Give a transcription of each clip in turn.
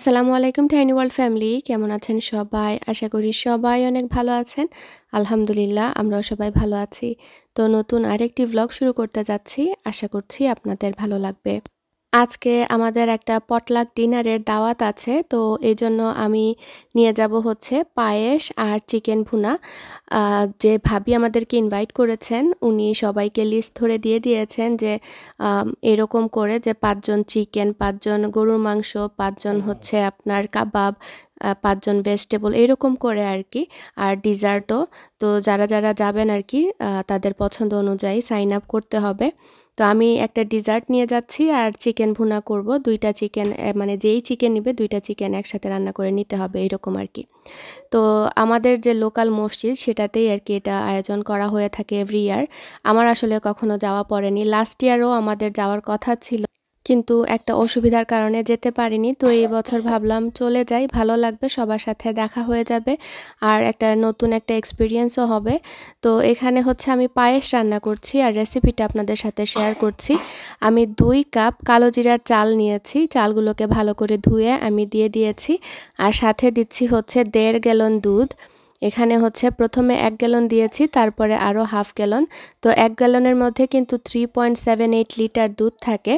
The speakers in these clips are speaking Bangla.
আসসালামু আলাইকুম টাইনি ওয়ার্ল্ড ফ্যামিলি কেমন আছেন সবাই? আশা করি সবাই অনেক ভালো আছেন। আলহামদুলিল্লাহ, আমরাও সবাই ভালো আছি। তো নতুন আরেকটি ব্লগ শুরু করতে যাচ্ছি। আশা করছি আপনাদের ভালো লাগবে। আজকে আমাদের একটা পটলাক ডিনারের দাওয়াত আছে, তো এই জন্য আমি নিয়ে যাব হচ্ছে পায়েস আর চিকেন ভুনা। যে ভাবি আমাদেরকে ইনভাইট করেছেন, উনি সবাইকে লিস্ট ধরে দিয়ে দিয়েছেন যে এরকম করে যে পাঁচজন চিকেন পাঁচজন গরুর মাংস, পাঁচজন হচ্ছে আপনার কাবাব পাঁচজন ভেজিটেবল এরকম করে আর কি। আর ডিজার্টও তো যারা যারা যাবেন আর কি তাদের পছন্দ অনুযায়ী সাইন আপ করতে হবে। তো আমি একটা ডিজার্ট নিয়ে যাচ্ছি আর চিকেন ভুনা করব। দুইটা চিকেন মানে যেই চিকেন নিবে দুইটা চিকেন একসাথে রান্না করে নিতে হবে, এরকম আর কি। তো আমাদের যে লোকাল মসজিদ সেটাতেই আর কি এটা আয়োজন করা হয়ে থাকে এভরি ইয়ার আমার আসলে কখনো যাওয়া পড়েনি। লাস্ট ইয়ারও আমাদের যাওয়ার কথা ছিল। কিন্তু একটা অসুবিধার কারণে যেতে পারিনি। তো এই বছর ভাবলাম চলে যাই, ভালো লাগবে, সবার সাথে দেখা হয়ে যাবে আর একটা নতুন একটা এক্সপিরিয়েন্সও হবে। তো এখানে হচ্ছে আমি পায়েস রান্না করছি আর রেসিপিটা আপনাদের সাথে শেয়ার করছি। আমি দুই কাপ কালো জিরার চাল নিয়েছি, চালগুলোকে ভালো করে ধুয়ে আমি দিয়ে দিয়েছি আর সাথে দিচ্ছি হচ্ছে দেড় গ্যালন দুধ। এখানে হচ্ছে প্রথমে এক গ্যালন দিয়েছি, তারপরে আরও হাফ গ্যালন তো এক গ্যালনের মধ্যে কিন্তু three point seven eight litre দুধ থাকে।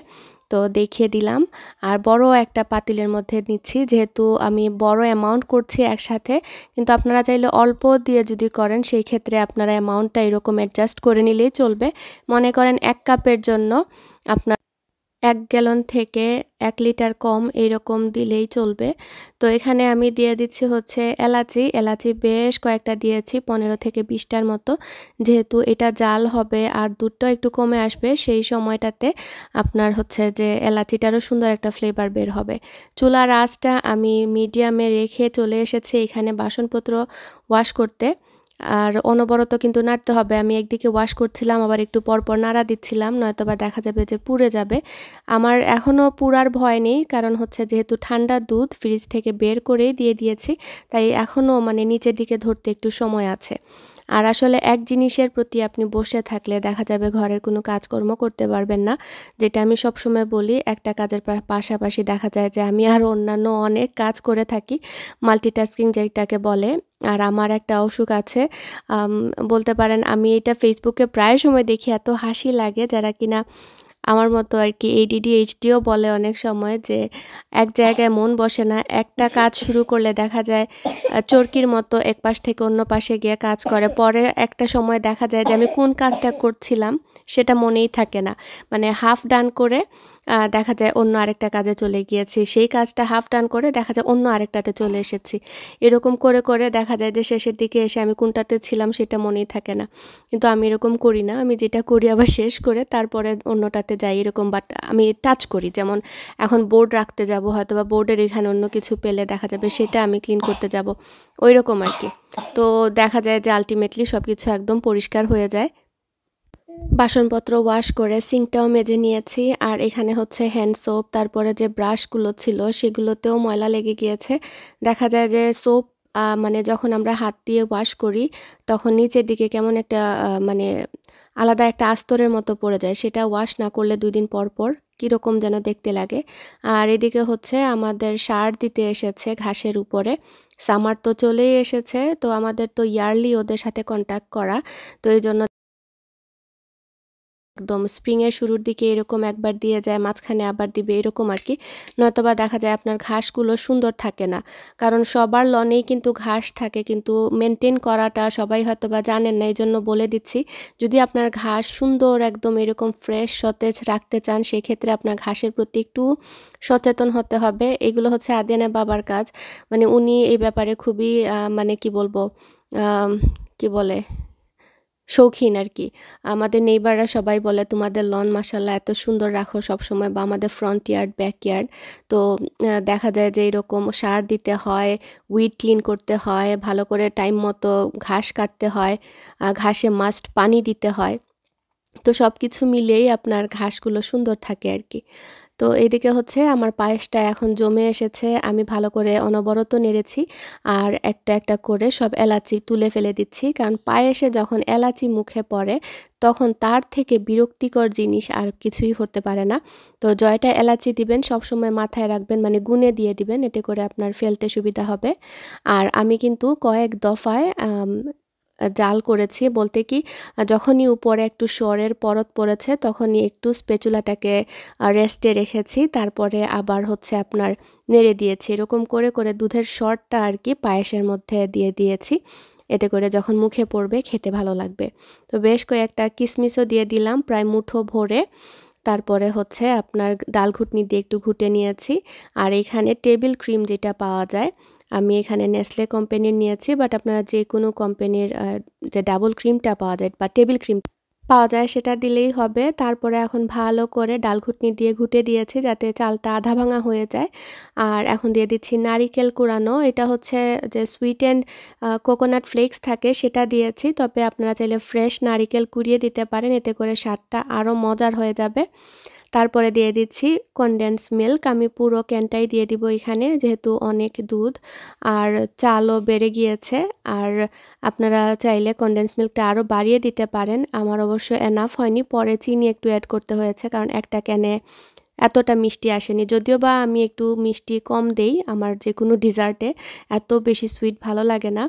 তো দেখিয়ে দিলাম। আর বড় একটা পাতিলের মধ্যে নিচ্ছি। যেহেতু আমি বড় অ্যামাউন্ট করছি একসাথে, কিন্তু আপনারা চাইলে অল্প দিয়ে যদি করেন, সেই ক্ষেত্রে আপনারা অ্যামাউন্টটা এরকম অ্যাডজাস্ট করে নিলেই চলবে। মনে করেন এক কাপের জন্য আপনার এক গ্যালন থেকে এক লিটার কম এইরকম দিলেই চলবে। তো এখানে আমি দিয়ে দিচ্ছি হচ্ছে এলাচি। এলাচি বেশ কয়েকটা দিয়েছি, পনেরো থেকে বিশটার মতো। যেহেতু এটা জাল হবে আর দুধটাও একটু কমে আসবে, সেই সময়টাতে আপনার হচ্ছে যে এলাচিটারও সুন্দর একটা ফ্লেভার বের হবে। চুলার আঁচটা আমি মিডিয়ামে রেখে চলে এসেছি এখানে বাসনপত্র ওয়াশ করতে। আর অনবরত কিন্তু নাড়তে হবে। আমি একদিকে ওয়াশ করছিলাম, আবার একটু পরপর নাড়া দিচ্ছিলাম নয়তো বা দেখা যাবে যে পুড়ে যাবে। আমার এখনও পুরার ভয় নেই, কারণ হচ্ছে যেহেতু ঠান্ডা দুধ ফ্রিজ থেকে বের করেই দিয়ে দিয়েছি, তাই এখনও মানে নিচের দিকে ধরতে একটু সময় আছে। আর আসলে এক জিনিসের প্রতি আপনি বসে থাকলে দেখা যাবে ঘরের কোনো কাজকর্ম করতে পারবেন না। যেটা আমি সবসময় বলি, একটা কাজের পাশাপাশি দেখা যায় যে আমি আর অন্যান্য অনেক কাজ করে থাকি। মাল্টিটাস্কিং যেটাকে বলে আর আমার একটা অসুখ আছে। বলতে পারেন আমি এটা ফেসবুকে প্রায় সময় দেখি, এত হাসি লাগে যারা কিনা আমার মতো আর কি এইডিডি এইচডিও বলে অনেক সময় যে এক জায়গায় মন বসে না, একটা কাজ শুরু করলে দেখা যায় চরকির মতো এক পাশ থেকে অন্য পাশে গিয়ে কাজ করে। পরে একটা সময় দেখা যায় যে আমি কোন কাজটা করছিলাম সেটা মনেই থাকে না। মানে হাফ ডান করে দেখা যায় অন্য আরেকটা কাজে চলে গিয়েছি। সেই কাজটা হাফ ডান করে দেখা যায় অন্য আরেকটাতে চলে এসেছি। এরকম করে করে দেখা যায় যে শেষের দিকে এসে আমি কোনটাতে ছিলাম সেটা মনেই থাকে না। কিন্তু আমি এরকম করি না। আমি যেটা করি আবার শেষ করে তারপরে অন্যটাতে যাই এরকম বাট আমি টাচ করি। যেমন এখন বোর্ড রাখতে যাব হয়তো বা বোর্ডের এখানে অন্য কিছু পেলে দেখা যাবে সেটা আমি ক্লিন করতে যাব। ওই রকম আর কি তো দেখা যায় যে আলটিমেটলি সব কিছু একদম পরিষ্কার হয়ে যায়। বাসনপত্র ওয়াশ করে সিঙ্কটাও মেজে নিয়েছি। আর এখানে হচ্ছে হ্যান্ড সোপ তারপরে যে ব্রাশগুলো ছিল সেগুলোতেও ময়লা লেগে গিয়েছে। দেখা যায় যে সোপ মানে যখন আমরা হাত দিয়ে ওয়াশ করি, তখন নিচের দিকে কেমন একটা মানে আলাদা একটা আস্তরের মতো পড়ে যায়। সেটা ওয়াশ না করলে দুই দিন পর পর কীরকম যেন দেখতে লাগে। আর এদিকে হচ্ছে আমাদের সার দিতে এসেছে ঘাসের উপরে। সামার তো চলেই এসেছে, তো আমাদের তো ইয়ারলি ওদের সাথে কন্ট্যাক্ট করা। তো এই জন্য একদম স্প্রিংয়ের শুরুর দিকে এরকম একবার দিয়ে যায়, মাঝখানে আবার দিবে, এরকম আর কি। নয়তোবা দেখা যায় আপনার ঘাসগুলো সুন্দর থাকে না। কারণ সবার লনেই কিন্তু ঘাস থাকে, কিন্তু মেনটেন করাটা সবাই হয়তো বা জানেন না এই জন্য বলে দিচ্ছি, যদি আপনার ঘাস সুন্দর একদম এরকম ফ্রেশ সতেজ রাখতে চান, সেক্ষেত্রে আপনার ঘাসের প্রতি একটু সচেতন হতে হবে। এগুলো হচ্ছে আদিয়ানা বাবার কাজ। মানে উনি এই ব্যাপারে খুবই মানে কি বলব কি বলে? শৌখিন আর কি। আমাদের নেইবাররা সবাই বলে, তোমাদের লন মাসাল্লাহ এত সুন্দর রাখো সবসময় বা আমাদের ফ্রন্ট ইয়ার্ড ব্যাক ইয়ার্ড তো দেখা যায় যে এরকম সার দিতে হয় উইড ক্লিন করতে হয়, ভালো করে টাইম মতো ঘাস কাটতে হয় ঘাসে মাস্ট পানি দিতে হয়। তো সব কিছু মিলেই আপনার ঘাসগুলো সুন্দর থাকে আর কি। তো এদিকে হচ্ছে আমার পায়েসটা এখন জমে এসেছে, আমি ভালো করে অনবরত নেড়েছি আর একটা একটা করে সব এলাচি তুলে ফেলে দিচ্ছি। কারণ পায়েসে যখন এলাচি মুখে পড়ে, তখন তার থেকে বিরক্তিকর জিনিস আর কিছুই হতে পারে না। তো জয়টা এলাচি দিবেন, সবসময় মাথায় রাখবেন মানে গুনে দিয়ে দিবেন, এতে করে আপনার ফেলতে সুবিধা হবে। আর আমি কিন্তু কয়েক দফায় জাল করেছি বলতে কি, যখনই উপরে একটু স্বরের পরত পড়েছে তখনই একটু স্পেচুলাটাকে রেস্টে রেখেছি, তারপরে আবার হচ্ছে আপনার নেড়ে দিয়েছি। এরকম করে করে দুধের শরটা আর কি পায়েসের মধ্যে দিয়ে দিয়েছি। এতে করে যখন মুখে পড়বে খেতে ভালো লাগবে। তো বেশ কয়েকটা কিসমিসও দিয়ে দিলাম, প্রায় মুঠো ভরে। তারপরে হচ্ছে আপনার ডাল ঘুটনি দিয়ে একটু ঘুটে নিয়েছি। আর এখানে টেবিল ক্রিম যেটা পাওয়া যায় আমি এখানে নেসলে কোম্পানির নিয়েছি বাট আপনারা যে কোনো কোম্পানির যে ডাবল ক্রিমটা পাওয়া যায় বা টেবিল ক্রিম পাওয়া যায় সেটা দিলেই হবে। তারপরে এখন ভালো করে ডাল ঘুটনি দিয়ে ঘুটে দিয়েছি যাতে চালটা আধা ভাঙা হয়ে যায়। আর এখন দিয়ে দিচ্ছি নারিকেল কুড়ানো এটা হচ্ছে যে সুইট অ্যান্ড কোকোনাট ফ্লেক্স থাকে সেটা দিয়েছি। তবে আপনারা চাইলে ফ্রেশ নারিকেল কুড়িয়ে দিতে পারেন, এতে করে স্বাদটা আরও মজার হয়ে যাবে। তারপরে দিয়ে দিচ্ছি কনডেন্স মিল্ক আমি পুরো ক্যানটাই দিয়ে দিব এখানে, যেহেতু অনেক দুধ। আর চালও বেড়ে গিয়েছে। আর আপনারা চাইলে কনডেন্স মিল্কটা আরও বাড়িয়ে দিতে পারেন। আমার অবশ্য এনাফ হয়নি, পরে চিনি একটু অ্যাড করতে হয়েছে, কারণ একটা ক্যানে এতটা মিষ্টি আসেনি। যদিও বা আমি একটু মিষ্টি কম দেই, আমার যে কোনো ডিজার্টে এত বেশি সুইট ভালো লাগে না।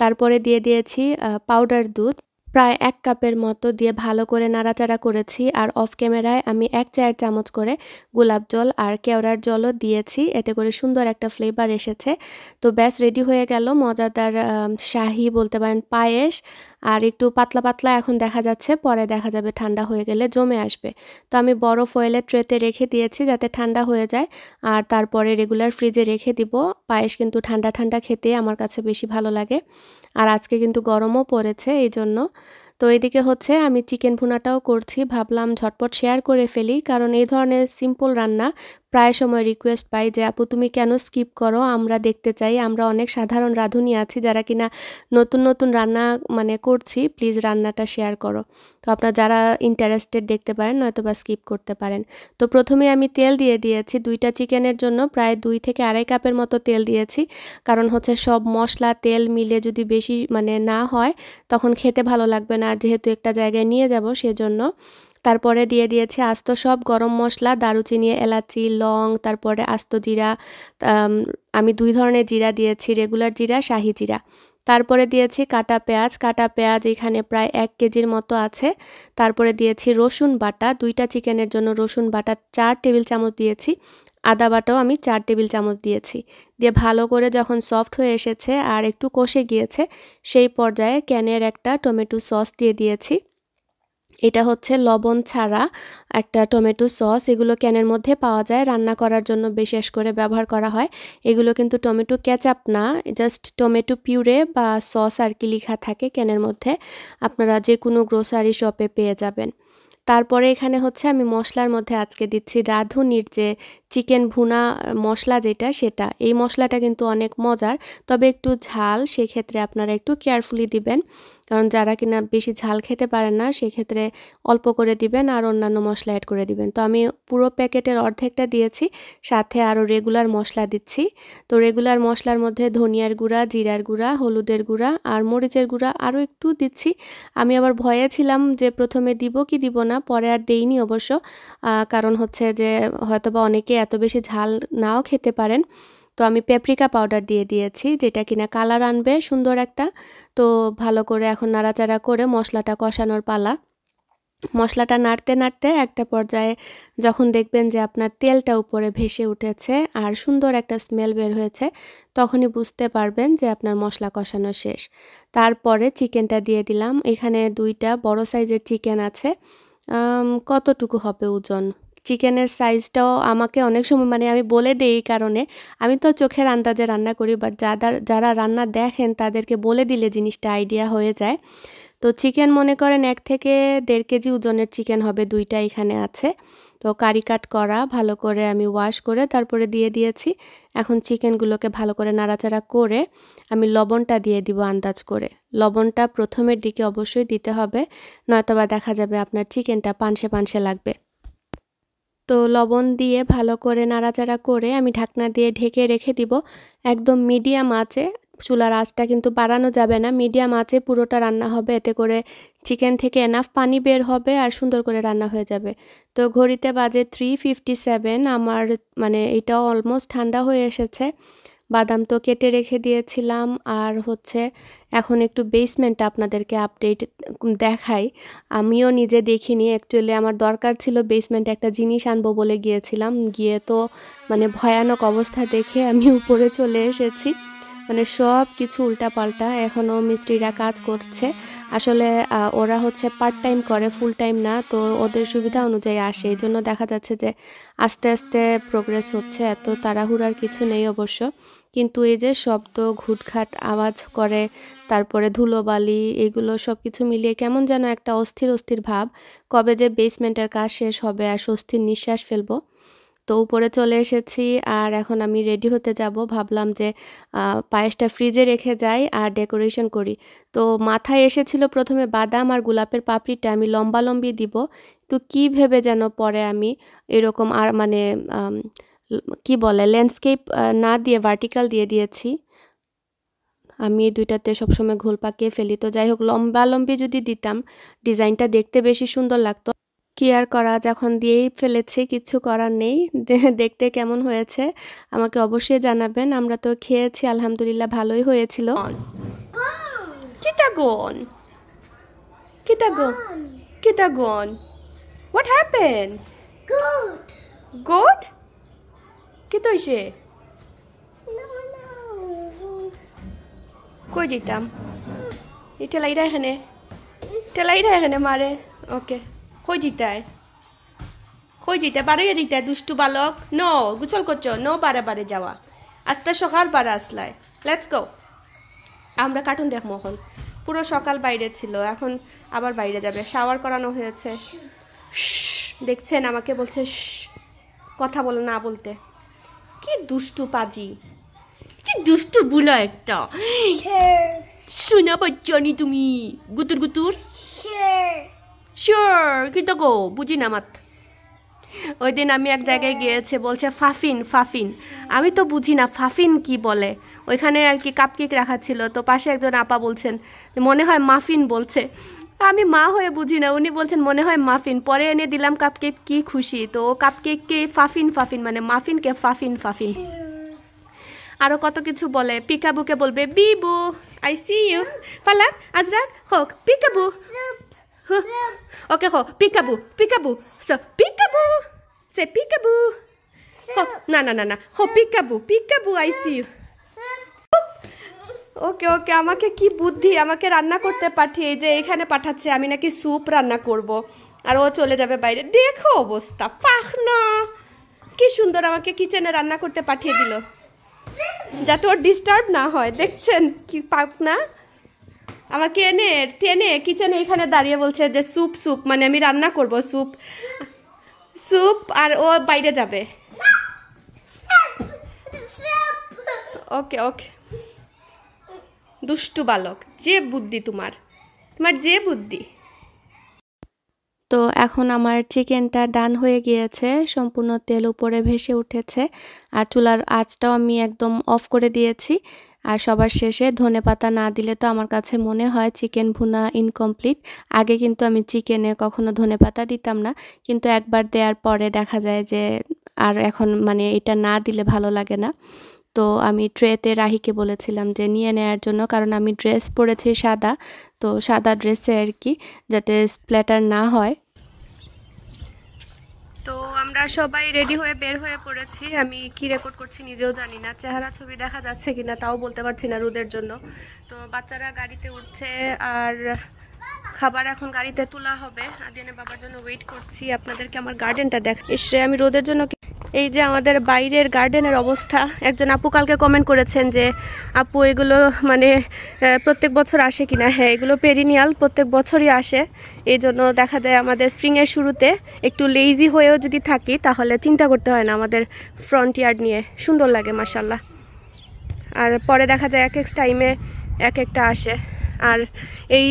তারপরে দিয়ে দিয়েছি পাউডার দুধ। প্রায় এক কাপের মতো দিয়ে ভালো করে নাড়াচাড়া করেছি আর অফ ক্যামেরায় আমি এক চায়ের চামচ করে গোলাপ জল আর কেওড়ার জলও দিয়েছি। এতে করে সুন্দর একটা ফ্লেভার এসেছে। তো ব্যাস রেডি হয়ে গেল। মজাদার শাহি বলতে পারেন পায়েস। আর একটু পাতলা পাতলা এখন দেখা যাচ্ছে, পরে দেখা যাবে ঠান্ডা হয়ে গেলে জমে আসবে। তো আমি বরফ অয়েলের ট্রেতে রেখে দিয়েছি যাতে ঠান্ডা হয়ে যায়। আর তারপরে রেগুলার ফ্রিজে রেখে দিব। পায়েস কিন্তু ঠান্ডা ঠান্ডা খেতে আমার কাছে বেশি ভালো লাগে। আর আজকে কিন্তু গরমও পড়েছে এই জন্য তো এদিকে হচ্ছে আমি চিকেন ভুনাটাও করছি। ভাবলাম ঝটপট শেয়ার করে ফেলি। কারণ এই ধরনের সিম্পল রান্না প্রায় সময় রিকোয়েস্ট পাই যে, আপু, তুমি কেন স্কিপ করো? আমরা দেখতে চাই। আমরা অনেক সাধারণ রাঁধুনি আছি যারা কিনা নতুন নতুন রান্না মানে করছি। প্লিজ রান্নাটা শেয়ার করো। তো আপনারা যারা ইন্টারেস্টেড দেখতে পারেন নয়তো বা স্কিপ করতে পারেন। তো প্রথমে আমি তেল দিয়ে দিয়েছি দুইটা চিকেনের জন্য। প্রায় দুই থেকে আড়াই কাপের মতো তেল দিয়েছি। কারণ হচ্ছে সব মশলা, তেল মিলে যদি বেশি মানে না হয়, তখন খেতে ভালো লাগবে না। আর যেহেতু একটা জায়গায় নিয়ে যাব সেজন্য তারপরে দিয়ে দিয়েছি আস্ত সব গরম মশলা, দারুচিনি, এলাচি, লং, তারপরে আস্ত জিরা আমি দুই ধরনের জিরা দিয়েছি রেগুলার জিরা, শাহি জিরা। তারপরে দিয়েছি কাটা পেঁয়াজ কাটা পেঁয়াজ এখানে প্রায় এক কেজির মতো আছে। তারপরে দিয়েছি রসুন বাটা, দুইটা চিকেনের জন্য রসুন বাটা চার টেবিল চামচ দিয়েছি। আদা বাটাও আমি চার টেবিল চামচ দিয়েছি। দিয়ে ভালো করে যখন সফট হয়ে এসেছে আর একটু কষে গিয়েছে, সেই পর্যায়ে ক্যানের একটা টমেটো সস দিয়ে দিয়েছি। এটা হচ্ছে লবণ ছাড়া একটা টমেটো সস। এগুলো ক্যানের মধ্যে পাওয়া যায়। রান্না করার জন্য বিশেষ করে ব্যবহার করা হয়। এগুলো কিন্তু টমেটো ক্যাচাপ না। জাস্ট টমেটো পিউরে বা সস আর কি লিখা থাকে ক্যানের মধ্যে। আপনারা যে কোনো গ্রোসারি শপে পেয়ে যাবেন। তারপরে এখানে হচ্ছে আমি মশলার মধ্যে আজকে দিচ্ছি রাঁধুনির যে চিকেন ভুনা মশলা যেটা, সেটা। এই মশলাটা কিন্তু অনেক মজার। তবে একটু ঝাল, সেক্ষেত্রে আপনারা একটু কেয়ারফুলি দিবেন। কারণ যারা কিনা বেশি ঝাল খেতে পারেন না, সেক্ষেত্রে অল্প করে দিবেন আর অন্যান্য মশলা অ্যাড করে দিবেন। তো আমি পুরো প্যাকেটের অর্ধেকটা দিয়েছি, সাথে আরও রেগুলার মশলা দিচ্ছি। তো রেগুলার মশলার মধ্যে ধনিয়ার গুঁড়া, জিরার গুঁড়া, হলুদের গুঁড়া আর মরিচের গুঁড়া আরও একটু দিচ্ছি। আমি আবার ভয়ে ছিলাম যে প্রথমে দিব কি দিব না, পরে আর দেইনি অবশ্য। কারণ হচ্ছে যে হয়তোবা অনেকে এত বেশি ঝাল নাও খেতে পারেন। তো আমি পেপরিকা পাউডার দিয়ে দিয়েছি, যেটা কিনা কালার আনবে, সুন্দর একটা। তো ভালো করে এখন নাড়াচাড়া করে মশলাটা কষানোর পালা। মশলাটা নাড়তে নাড়তে একটা পর্যায়ে যখন দেখবেন যে আপনার তেলটা উপরে ভেসে উঠেছে আর সুন্দর একটা স্মেল বের হয়েছে, তখনই বুঝতে পারবেন যে আপনার মশলা কষানো শেষ। তারপরে চিকেনটা দিয়ে দিলাম। এখানে দুইটা বড় সাইজের চিকেন আছে। কতটুকু হবে ওজন? চিকেনের সাইজটাও আমাকে অনেক সময় মানে আমি বলে দিই এই কারণে। আমি তো চোখের আন্দাজে রান্না করি বাট যারা যারা রান্না দেখেন তাদেরকে বলে দিলে জিনিসটা আইডিয়া হয়ে যায়। তো চিকেন মনে করেন এক থেকে দেড় কেজি ওজনের চিকেন হবে, দুইটা এখানে আছে। তো কারি কাট করা, ভালো করে আমি ওয়াশ করে তারপরে দিয়ে দিয়েছি। এখন চিকেনগুলোকে ভালো করে নাড়াচাড়া করে আমি লবণটা দিয়ে দিব আন্দাজ করে। লবণটা প্রথমের দিকে অবশ্যই দিতে হবে, নয়তোবা দেখা যাবে আপনার চিকেনটা পানসে পানসে লাগবে। তো লবণ দিয়ে ভালো করে নাড়াচাড়া করে আমি ঢাকনা দিয়ে ঢেকে রেখে দিব। একদম মিডিয়াম আঁচে, চুলার আঁচটা কিন্তু বাড়ানো যাবে না। মিডিয়াম আঁচে পুরোটা রান্না হবে, এতে করে চিকেন থেকে এনাফ পানি বের হবে আর সুন্দর করে রান্না হয়ে যাবে। তো ঘড়িতে বাজে থ্রি ফিফটি সেভেন আমার মানে এটাও অলমোস্ট ঠান্ডা হয়ে এসেছে। বাদাম তো কেটে রেখে দিয়েছিলাম। আর হচ্ছে এখন একটু বেসমেন্টটা আপনাদেরকে আপডেট দেখাই। আমিও নিজে দেখিনি অ্যাকচুয়ালি আমার দরকার ছিল বেসমেন্টে একটা জিনিস আনব বলে গিয়েছিলাম। গিয়ে তো মানে ভয়ানক অবস্থা দেখে আমি উপরে চলে এসেছি। মানে সব কিছু উল্টাপাল্টা এখনও মিস্ত্রিরা কাজ করছে। আসলে ওরা হচ্ছে পার্ট টাইম করে ফুল টাইম না, তো ওদের সুবিধা অনুযায়ী আসে। এই জন্য দেখা যাচ্ছে যে আস্তে আস্তে প্রোগ্রেস হচ্ছে, এত তাড়াহুড়ার কিছু নেই অবশ্য। কিন্তু এই যে শব্দ, ঘুটঘাট, আওয়াজ করে, তারপরে ধুলোবালি, এগুলো সব কিছু মিলিয়ে কেমন যেন একটা অস্থির অস্থির ভাব। কবে যে বেসমেন্টের কাজ শেষ হবে আর স্বস্তির নিঃশ্বাস ফেলব। তো উপরে চলে এসেছি আর এখন আমি রেডি হতে যাব। ভাবলাম যে পায়েসটা ফ্রিজে রেখে যাই আর ডেকোরেশন করি। তো মাথায় এসেছিল প্রথমে বাদাম আর গোলাপের পাপড়িটা আমি লম্বা লম্বি দিব। তো কি ভেবে যেন পরে আমি এরকম আর মানে কি বলে ল্যান্ডস্কেপ না দিয়ে ভার্টিক্যাল দিয়ে দিয়েছি। আমি এই দুইটাতে সবসময় ঘোল পাকিয়ে ফেলি। তো যাই হোক লম্বা লম্বি যদি দিতাম ডিজাইনটা দেখতে বেশি সুন্দর লাগতো। কি আর করা যখন দিয়েই ফেলেছি কিছু করার নেই। দেখতে কেমন হয়েছে আমাকে অবশ্যই জানাবেন। আমরা তো খেয়েছি আলহামদুলিল্লাহ ভালোই হয়েছিল। কিটাগন কিটাগন কিটাগন হোয়াট হ্যাপেন গুড গুড কি তো হয়েছে কই যেতাম এই টেলাইরা এখানে টেলাইরা এখানে মারে? ওকে। কই জিতায় কই জিতে বারোইয়া জিতে দুষ্টু বালক। নো গুছল করছ? নো বারে বারে যাওয়া। আস্তে সকাল বারে আসলায়। লেটস গো আমরা কার্টুন দেখ মোহন পুরো সকাল বাইরে ছিল এখন আবার বাইরে যাবে। শাওয়ার করানো হয়েছে। দেখছেন আমাকে বলছে কথা বলে না বলতে। কি দুষ্টু পাজি? কি দুষ্টু বুলা একটা। শোনা বাচ্চানি তুমি? গুতুর গুতুর? শিওর কিন্তু গো বুঝি না মাত। ওই দিন আমি এক জায়গায় গিয়েছে বলছে ফাফিন ফাফিন। আমি তো বুঝি না ফাফিন কি বলে। ওইখানে আর কি কাপকেক রাখা ছিল তো পাশে একজন আপা বলছেন মনে হয় মাফিন বলছে। আমি মা হয়ে বুঝি না। উনি বলছেন, মনে হয় মাফিন। পরে এনে দিলাম কাপকেক কি খুশি। তো কাপকেককে ফাফিন ফাফিন মানে মাফিনকে ফাফিন ফাফিন। আরও কত কিছু বলে। পিকাবুকে বলবে, বিবু আই সি ইউ ফালাক আজরাক হোক, পিকাবু। ওকে হো পিকাবু পিকাবু। সো পিকাবু সে পিকাবু। হো না না না না। হো peekaboo peekaboo I see you okay okay আমাকে কি বুদ্ধি? আমাকে রান্না করতে পাঠিয়ে যে এখানে পাঠাচ্ছে আমি নাকি স্যুপ রান্না করব। আর ও চলে যাবে বাইরে। দেখো অবস্থা পাখ না। কি সুন্দর আমাকে কিচেনে রান্না করতে পাঠিয়ে দিল। যাতে ওর ডিস্টার্ব না হয় দেখছেন? কি পাক না? আমাকে এনে টেনে কিচেনে এখানে দাঁড়িয়ে বলছে যে স্যুপ স্যুপ মানে আমি রান্না করব স্যুপ। স্যুপ আর ও বাইরে যাবে। ওকে ওকে। দুষ্টু বালক, যে বুদ্ধি তোমার? তোমার যে বুদ্ধি? তো এখন আমার চিকেনটা ডান হয়ে গিয়েছে, সম্পূর্ণ তেল উপরে ভেসে উঠেছে, আর চুলার আঁচটাও আমি একদম অফ করে দিয়েছি, আর সবার শেষে ধনে পাতা না দিলে তো আমার কাছে মনে হয় চিকেন ভুনা ইনকমপ্লিট আগে কিন্তু আমি চিকেনে কখনো ধনে পাতা দিতাম না, কিন্তু একবার দেওয়ার পরে দেখা যায় যে আর এখন মানে এটা না দিলে ভালো লাগে না। তো আমি ট্রেতে রাহিকে বলেছিলাম যে, নিয়ে নেওয়ার জন্য, কারণ আমি ড্রেস পরেছি সাদা। তো সাদা ড্রেসে আর কি, যাতে স্প্ল্যাটার না হয়। তো আমরা সবাই রেডি হয়ে বের হয়ে পড়েছি। আমি কি রেকর্ড করছি নিজেও জানি না। চেহারা ছবি দেখা যাচ্ছে কিনা তাও বলতে পারছি না রোদের জন্য। তো বাচ্চারা গাড়িতে উঠছে আর খাবার এখন গাড়িতে তোলা হবে। আদিয়ানে বাবার জন্য ওয়েট করছি। আপনাদেরকে আমার গার্ডেনটা দেখ এসে আমি রোদের জন্য এই যে আমাদের বাইরের গার্ডেনের অবস্থা। একজন আপু কালকে কমেন্ট করেছেন যে, আপু, এগুলো মানে প্রত্যেক বছর আসে কিনা? হ্যাঁ এগুলো পেরিনিয়াল প্রত্যেক বছরই আসে। এই জন্য দেখা যায় আমাদের স্প্রিংয়ের শুরুতে একটু লেইজি হয়েও যদি থাকি, তাহলে চিন্তা করতে হয় না আমাদের ফ্রন্ট ইয়ার্ড নিয়ে। সুন্দর লাগে মাসাল্লাহ আর পরে দেখা যায় এক এক টাইমে এক একটা আসে। আর এই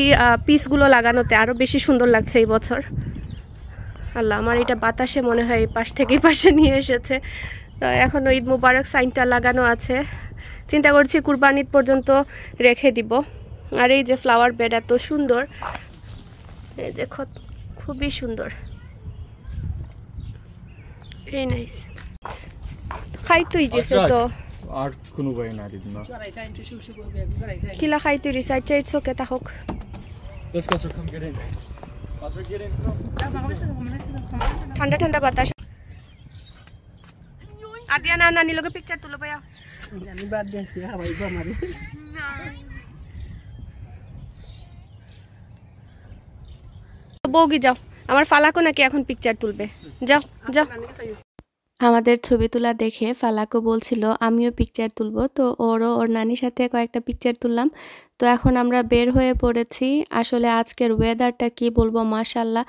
পিসগুলো লাগানোতে আরও বেশি সুন্দর লাগছে এই বছর। আল্লাহ আমার এটা বাতাসে মনে হয় এই পাশ থেকে পাশে নিয়ে এসেছে। তো এখনও ঈদ মুবারক সাইনটা লাগানো আছে। চিন্তা করছি কুরবানিদ পর্যন্ত রেখে দিব। আর এই যে ফ্লাওয়ার বেড এত সুন্দর। এই যে খুবই সুন্দর। এই নাইস খাই তুই যেছে তো। আর কোনো উপায় দিদি না কিলা খাই তুই Let's go. Come get in. Pastor, get in. ঠান্ডা ঠান্ডা বাতাস আদিয়া না নানি লগে পিকচার তুলো ভাইয়া আমি বাদ দিয়েছি হাওয়াই বামারি বৌগি যাও আমার ফালাকো নাকি এখন পিকচার তুলবে যাও যাও আমাদের ছবি তোলা দেখে ফালাকো বলছিল, আমিও পিকচার তুলবো। তো ওরও, ওর নানির সাথে কয়েকটা পিকচার তুললাম। তো এখন আমরা বের হয়ে পড়েছি। আসলে আজকের ওয়েদারটা কি বলব? মাশাল্লাহ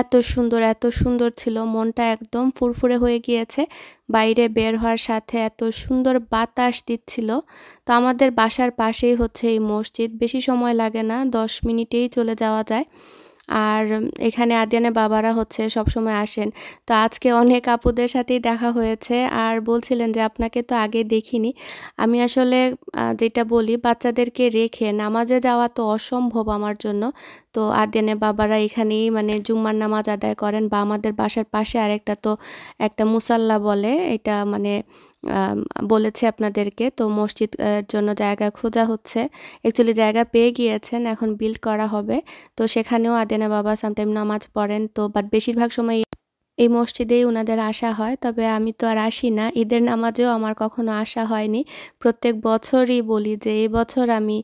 এত সুন্দর এত সুন্দর ছিল। মনটা একদম ফুরফুরে হয়ে গিয়েছে। বাইরে বের হওয়ার সাথে এত সুন্দর বাতাস দিচ্ছিল। তো আমাদের বাসার পাশেই হচ্ছে এই মসজিদ। বেশি সময় লাগে না, দশ মিনিটেই চলে যাওয়া যায়। আর এখানে আদিয়ানের বাবারা হচ্ছে সব সময় আসেন। তো আজকে অনেক আপুদের সাথেই দেখা হয়েছে আর বলছিলেন যে আপনাকে তো আগে দেখিনি। আমি আসলে যেটা বলি, বাচ্চাদেরকে রেখে নামাজে যাওয়া তো অসম্ভব আমার জন্য। তো আদিয়ানের বাবারা এখানেই মানে জুম্মার নামাজ আদায় করেন বা আমাদের বাসার পাশে আরেকটা তো একটা মুসাল্লা বলে, এটা মানে বলেছে আপনাদেরকে, তো মসজিদের জন্য জায়গা খোঁজা হচ্ছে। অ্যাকচুয়ালি জায়গা পেয়ে গিয়েছেন, এখন বিল্ড করা হবে। তো সেখানেও আদেনা বাবা সামটাইম নামাজ পড়েন, তো বাট বেশিরভাগ সময় এই মসজিদেই ওনাদের আসা হয়। তবে আমি তো আর আসি না, ঈদের নামাজেও আমার কখনো আসা হয়নি। প্রত্যেক বছরই বলি যে, এই বছর আমি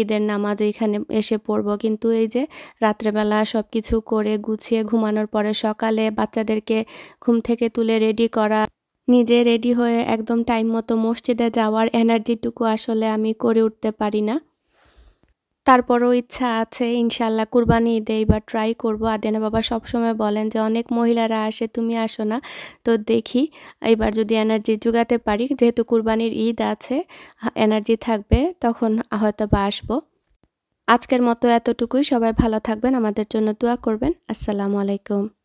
ঈদের নামাজ এখানে এসে পড়ব। কিন্তু এই যে রাত্রেবেলা সব কিছু করে গুছিয়ে ঘুমানোর পরে সকালে বাচ্চাদেরকে ঘুম থেকে তুলে রেডি করা নিজে রেডি হয়ে একদম টাইম মতো মসজিদে যাওয়ার এনার্জিটুকু আসলে আমি করে উঠতে পারি না। তারপরও ইচ্ছা আছে ইনশাল্লাহ কুরবানি ঈদে এবার ট্রাই করব। আদেনা বাবা সবসময় বলেন যে, অনেক মহিলারা আসে, তুমি আসো না। তো দেখি, এবার যদি এনার্জি জোগাতে পারি, যেহেতু কুরবানির ঈদ আছে এনার্জি থাকবে, তখন হয়তো বা আসব। আজকের মতো এতটুকুই। সবাই ভালো থাকবেন, আমাদের জন্য দোয়া করবেন। আসসালামু আলাইকুম।